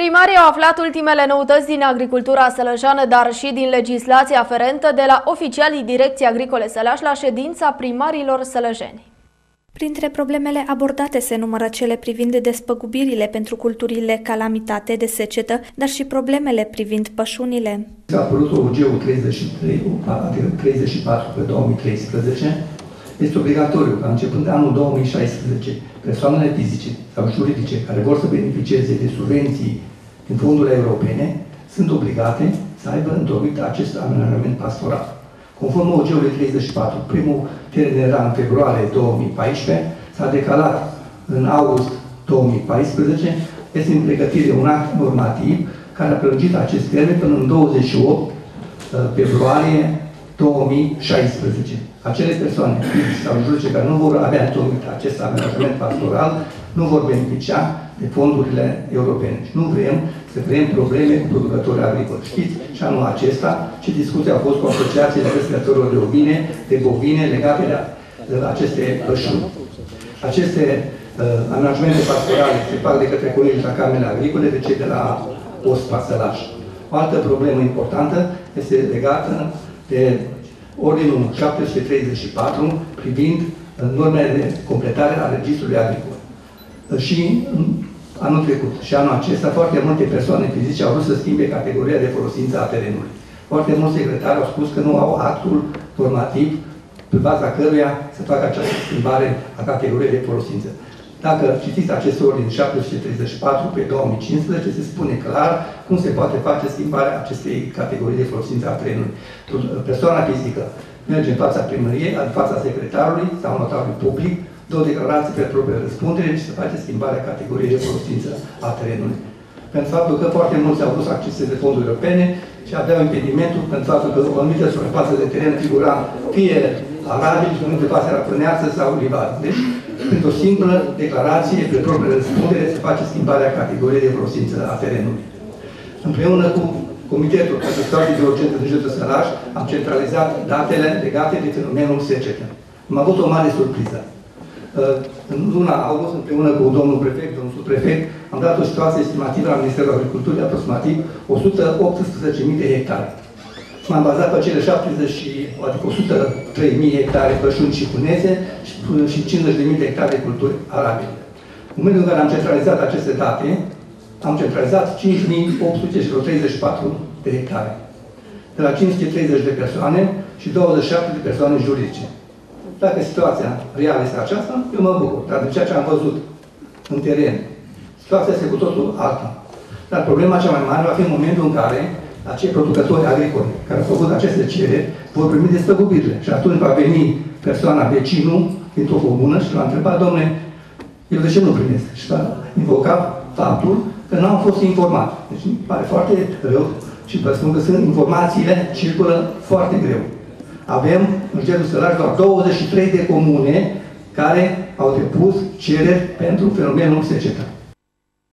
Primarii au aflat ultimele noutăți din agricultura sălăjană, dar și din legislația aferentă de la oficialii Direcției Agricole Sălaș la ședința primarilor sălăjeni. Printre problemele abordate se numără cele privind despăgubirile pentru culturile calamitate de secetă, dar și problemele privind pășunile. S-a apărut OUG-ul 33, adică 34 pe 2013, este obligatoriu ca începând de anul 2016 persoanele fizice sau juridice care vor să beneficieze de subvenții din fondurile europene sunt obligate să aibă întocmit acest amenajament pastoral. Conform OG-ului 34, primul termen era în februarie 2014, s-a decalat în august 2014, este în pregătire un act normativ care a prelungit acest termen până în 28 uh, februarie 2016. Acele persoane fizice sau juridice care nu vor avea întocmit acest amenajament pastoral nu vor beneficia de fondurile europene. Și nu vrem să creăm probleme cu producătorii agricoli. Știți, și anul acesta, ce discuții au fost cu asociațiile crescătorilor de ovine, de bovine legate de, de aceste pășuni. Aceste uh, amenajamente pastorale se fac de către colegii la Camerele Agricole, de cei de la OSPA Sălaș. O altă problemă importantă este legată de Ordinul 734 privind uh, normele de completare a registrului agricol. Uh, și anul trecut și anul acesta, foarte multe persoane fizice au vrut să schimbe categoria de folosință a terenului. Foarte mulți secretari au spus că nu au actul normativ pe baza căruia să facă această schimbare a categoriei de folosință. Dacă citiți acest ordin 734 pe 2015, se spune clar cum se poate face schimbarea acestei categorii de folosință a terenului. Persoana fizică merge în fața primăriei, în fața secretarului sau notarului public, dă o declarație pe proprie răspundere și se face schimbarea categoriei de folosință a terenului. Pentru faptul că foarte mulți au vrut să acceseze fonduri europene și aveau impedimentul pentru faptul că o anumită suprafață de teren figura fie arabil, de pasă era sau livar. Deci, printr-o simplă declarație pe proprie răspundere se face schimbarea categoriei de folosință a terenului. Împreună cu Comitetul pentru Situații de Urgență de Județ Săraș am centralizat datele legate de fenomenul secetă. Am avut o mare surpriză. În luna august, împreună cu domnul prefect, domnul subprefect, am dat o situație estimativă la Ministerul Agriculturii, aproximativ 118.000 de hectare. M-am bazat pe cele 70, adică 103.000 hectare pășuni și puneze și 50.000 de hectare de culturi arabile. În momentul în care am centralizat aceste date, am centralizat 5.834 de hectare. De la 530 de persoane și 27 de persoane juridice. Dacă situația reală este aceasta, eu mă bucur. Dar de ceea ce am văzut în teren, situația este cu totul alta. Dar problema cea mai mare va fi în momentul în care acei producători agricoli care au făcut aceste cereri vor primi despăgubirile. Și atunci va veni persoana vecinul dintr-o comună și va întreba, domnule, eu de ce nu primesc? Și va invoca faptul că nu am fost informat. Deci îmi pare foarte rău și vă spun că sunt informațiile circulă foarte greu. Avem în județul Săraș doar 23 de comune care au depus cereri pentru fenomenul secetă.